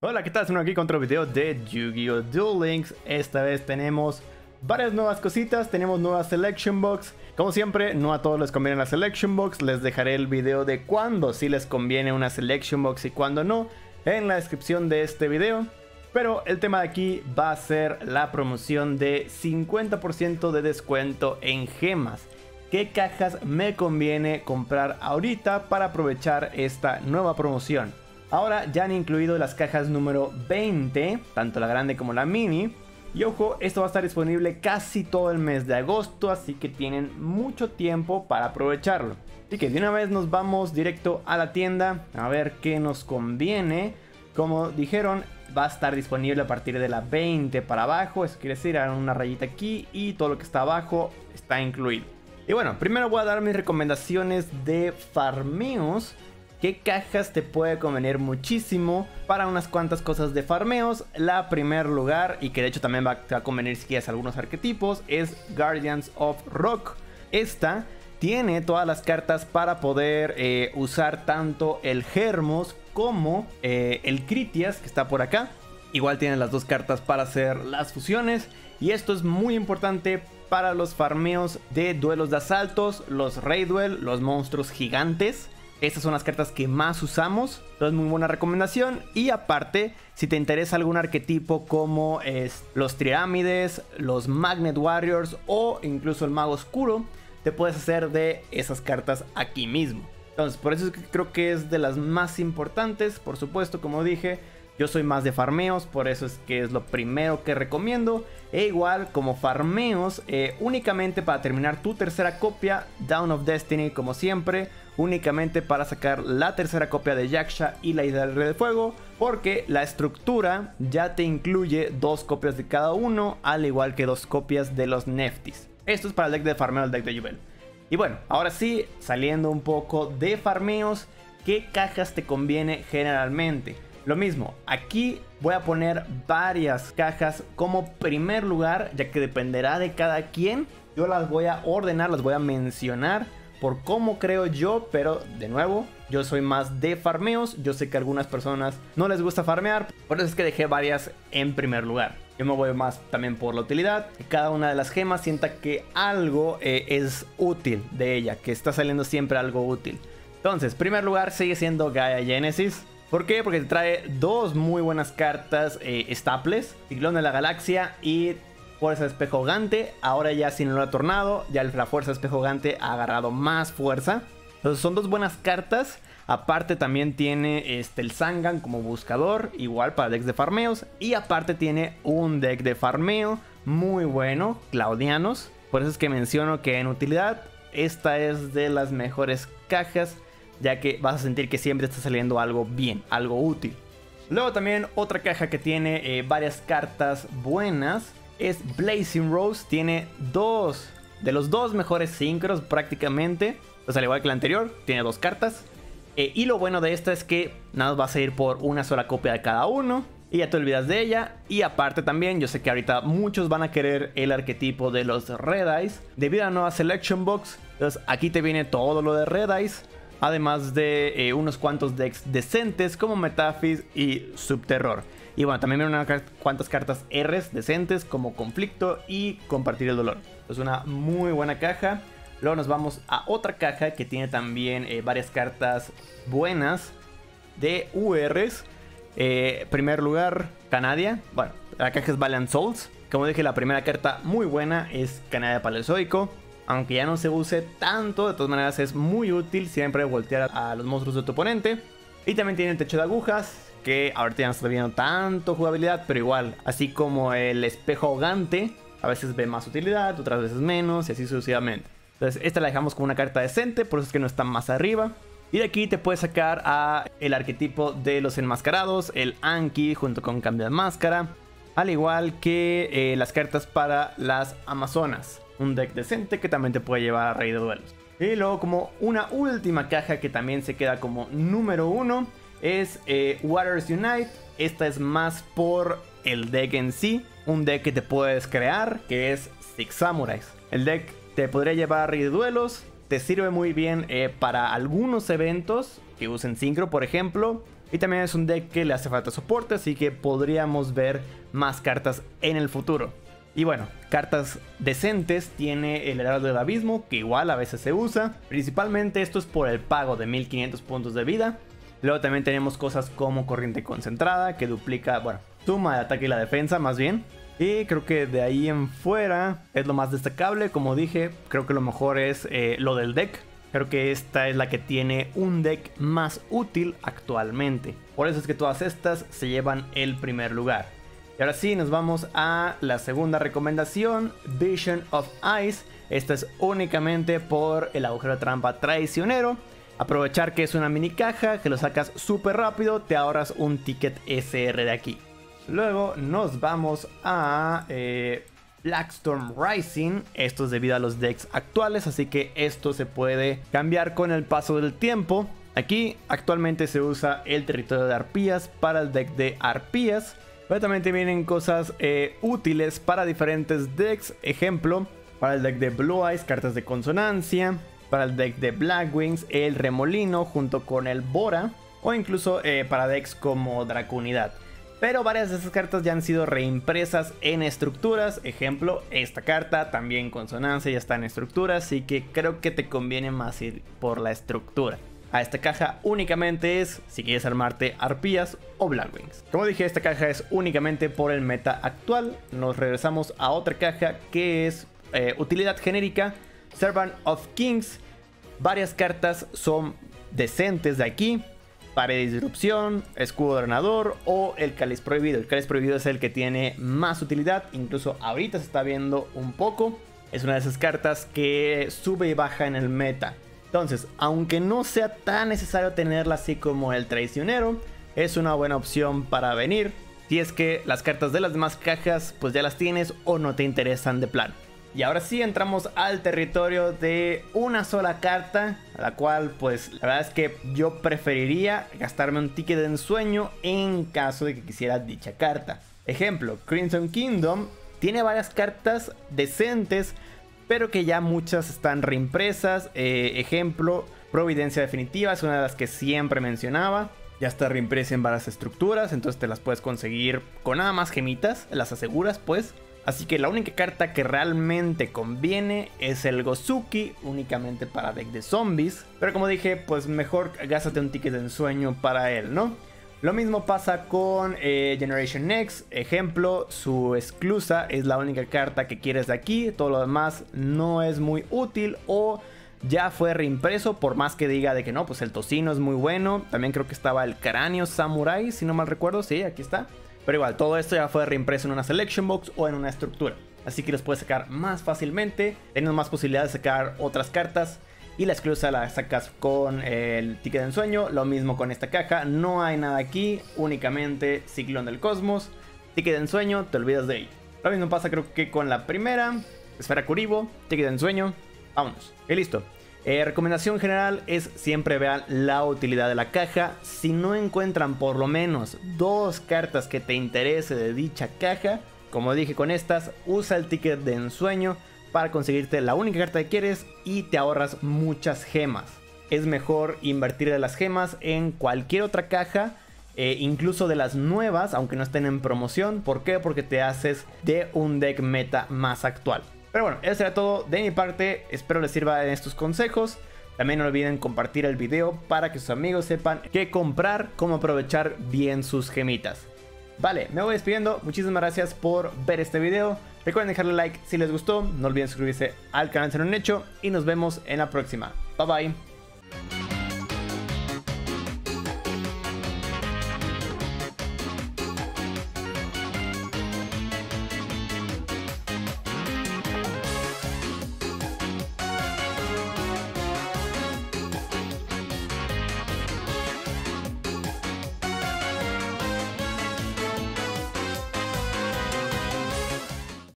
Hola, ¿qué tal? Estamos aquí con otro video de Yu-Gi-Oh! Duel Links. Esta vez tenemos varias nuevas cositas, tenemos nueva Selection Box. Como siempre, no a todos les conviene la Selection Box, les dejaré el video de cuándo sí les conviene una Selection Box y cuándo no en la descripción de este video. Pero el tema de aquí va a ser la promoción de 50% de descuento en gemas. ¿Qué cajas me conviene comprar ahorita para aprovechar esta nueva promoción? Ahora ya han incluido las cajas número 20, tanto la grande como la mini. Y ojo, esto va a estar disponible casi todo el mes de agosto, así que tienen mucho tiempo para aprovecharlo. Así que de una vez nos vamos directo a la tienda a ver qué nos conviene. Como dijeron, va a estar disponible a partir de la 20 para abajo, eso quiere decir, una rayita aquí y todo lo que está abajo está incluido. Y bueno, primero voy a dar mis recomendaciones de farmeos qué cajas te puede convenir muchísimo para unas cuantas cosas de farmeos. La primer lugar, y que de hecho también va, a convenir si quieres algunos arquetipos, es Guardians of Rock. Esta tiene todas las cartas para poder eh, usar tanto el Hermos como eh, el Critias, que está por acá. Igual tiene las dos cartas para hacer las fusiones. Y esto es muy importante para los farmeos de duelos de asaltos, los Raid Duel, los monstruos gigantes. Estas son las cartas que más usamos. Entonces, muy buena recomendación. Y aparte, si te interesa algún arquetipo como es, los Triámides, los Magnet Warriors o incluso el Mago Oscuro, te puedes hacer de esas cartas aquí mismo. Entonces, por eso es que creo que es de las más importantes. Por supuesto, como dije, yo soy más de farmeos, por eso es que es lo primero que recomiendo. E igual como farmeos, eh, únicamente para terminar tu tercera copia, Down of Destiny como siempre, únicamente para sacar la tercera copia de Yaksha y la idea del Rey de Fuego, porque la estructura ya te incluye dos copias de cada uno, al igual que dos copias de los Neftis. Esto es para el deck de farmeo, el deck de Juvel. Y bueno, ahora sí, saliendo un poco de farmeos, ¿qué cajas te conviene generalmente? Lo mismo, aquí voy a poner varias cajas como primer lugar, ya que dependerá de cada quien. Yo las voy a ordenar, las voy a mencionar por cómo creo yo, pero de nuevo, yo soy más de farmeos. Yo sé que a algunas personas no les gusta farmear, por eso es que dejé varias en primer lugar. Yo me voy más también por la utilidad. Que cada una de las gemas sienta que algo eh, es útil de ella, que está saliendo siempre algo útil. Entonces, primer lugar sigue siendo Gaia Genesis. ¿Por qué? Porque te trae dos muy buenas cartas eh, estaples, Ciclón de la Galaxia y Fuerza Espejo Gante. Ahora ya sin el tornado, ya la Fuerza Espejo Gante ha agarrado más fuerza. Entonces son dos buenas cartas. Aparte también tiene este, el Sangan como buscador, igual para decks de farmeos. Y aparte tiene un deck de farmeo muy bueno, Claudianos. Por eso es que menciono que en utilidad esta es de las mejores cajas ya que vas a sentir que siempre está saliendo algo bien, algo útil. Luego también otra caja que tiene eh, varias cartas buenas es Blazing Rose. Tiene dos de los dos mejores sincros prácticamente. Pues al igual que la anterior, tiene dos cartas. Eh, y lo bueno de esta es que nada vas a ir por una sola copia de cada uno. Y ya te olvidas de ella. Y aparte también, yo sé que ahorita muchos van a querer el arquetipo de los Red Eyes. Debido a la nueva Selection Box. Entonces aquí te viene todo lo de Red Eyes además de eh, unos cuantos decks decentes como Metaphys y Subterror. Y bueno, también vienen unas cuantas cartas Rs decentes como Conflicto y Compartir el Dolor. Es una muy buena caja. Luego nos vamos a otra caja que tiene también eh, varias cartas buenas de URs. Eh, primer lugar, Canadia. Bueno, la caja es Valiant Souls. Como dije, la primera carta muy buena es Canadia Paleozoico aunque ya no se use tanto, de todas maneras es muy útil siempre voltear a los monstruos de tu oponente. Y también tiene el techo de agujas, que ahorita ya no está viendo tanto jugabilidad, pero igual, así como el espejo ahogante, a veces ve más utilidad, otras veces menos, y así sucesivamente. Entonces, esta la dejamos como una carta decente, por eso es que no está más arriba. Y de aquí te puedes sacar a el arquetipo de los enmascarados, el Anki junto con cambio de máscara, al igual que eh, las cartas para las Amazonas un deck decente que también te puede llevar a rey de duelos. Y luego como una última caja que también se queda como número uno es eh, Waters Unite. Esta es más por el deck en sí, un deck que te puedes crear que es Six Samurais. El deck te podría llevar a rey de duelos, te sirve muy bien eh, para algunos eventos que usen sincro, por ejemplo. Y también es un deck que le hace falta soporte, así que podríamos ver más cartas en el futuro. Y bueno, cartas decentes tiene el Heraldo del Abismo, que igual a veces se usa. Principalmente esto es por el pago de 1500 puntos de vida. Luego también tenemos cosas como Corriente Concentrada, que duplica, bueno, suma el ataque y la defensa más bien. Y creo que de ahí en fuera es lo más destacable. Como dije, creo que lo mejor es eh, lo del deck. Creo que esta es la que tiene un deck más útil actualmente. Por eso es que todas estas se llevan el primer lugar. Y ahora sí, nos vamos a la segunda recomendación, Vision of Ice. Esta es únicamente por el agujero de trampa traicionero. Aprovechar que es una mini caja, que lo sacas súper rápido, te ahorras un ticket SR de aquí. Luego nos vamos a eh, Blackstorm Rising. Esto es debido a los decks actuales, así que esto se puede cambiar con el paso del tiempo. Aquí actualmente se usa el territorio de arpías para el deck de arpías. Pero también te vienen cosas eh, útiles para diferentes decks. Ejemplo, para el deck de Blue Eyes, cartas de consonancia. Para el deck de Black Wings, el Remolino junto con el Bora. O incluso eh, para decks como Dracunidad. Pero varias de esas cartas ya han sido reimpresas en estructuras. Ejemplo, esta carta también consonancia ya está en estructuras. Así que creo que te conviene más ir por la estructura. A esta caja únicamente es si quieres armarte arpías o blackwings. Como dije, esta caja es únicamente por el meta actual. Nos regresamos a otra caja que es eh, utilidad genérica, Servant of Kings. Varias cartas son decentes de aquí pared de disrupción, escudo drenador o el cáliz prohibido. El cáliz prohibido es el que tiene más utilidad, incluso ahorita se está viendo un poco. Es una de esas cartas que sube y baja en el meta. Entonces, aunque no sea tan necesario tenerla así como el traicionero, es una buena opción para venir. Si es que las cartas de las demás cajas pues ya las tienes o no te interesan de plan. Y ahora sí entramos al territorio de una sola carta, a la cual pues la verdad es que yo preferiría gastarme un ticket de ensueño en caso de que quisiera dicha carta. Ejemplo, Crimson Kingdom tiene varias cartas decentes, pero que ya muchas están reimpresas. Eh, ejemplo, Providencia Definitiva es una de las que siempre mencionaba. Ya está reimpresa en varias estructuras, entonces te las puedes conseguir con nada más gemitas, las aseguras pues. Así que la única carta que realmente conviene es el Gozuki, únicamente para deck de zombies. Pero como dije, pues mejor gástate un ticket de ensueño para él, ¿no? Lo mismo pasa con eh, Generation Next. Ejemplo, su exclusa es la única carta que quieres de aquí. Todo lo demás no es muy útil o ya fue reimpreso. Por más que diga de que no, pues el tocino es muy bueno. También creo que estaba el cráneo samurai, si no mal recuerdo. Sí, aquí está. Pero igual, todo esto ya fue reimpreso en una selection box o en una estructura. Así que los puedes sacar más fácilmente, teniendo más posibilidades de sacar otras cartas. Y la exclusa la sacas con el ticket de ensueño. Lo mismo con esta caja. No hay nada aquí. Únicamente Ciclón del Cosmos. Ticket de ensueño. Te olvidas de él. Lo mismo pasa creo que con la primera. Esfera Curibo. Ticket de ensueño. Vámonos. Y listo. Eh, recomendación general es siempre vean la utilidad de la caja. Si no encuentran por lo menos dos cartas que te interese de dicha caja, como dije con estas, usa el ticket de ensueño para conseguirte la única carta que quieres y te ahorras muchas gemas. Es mejor invertir de las gemas en cualquier otra caja, eh, incluso de las nuevas, aunque no estén en promoción. ¿Por qué? Porque te haces de un deck meta más actual. Pero bueno, eso será todo de mi parte. Espero les sirva estos consejos. También no olviden compartir el video para que sus amigos sepan qué comprar, cómo aprovechar bien sus gemitas. Vale, me voy despidiendo. Muchísimas gracias por ver este video. Recuerden dejarle like si les gustó. No olviden suscribirse al canal si no han hecho. Y nos vemos en la próxima. Bye bye.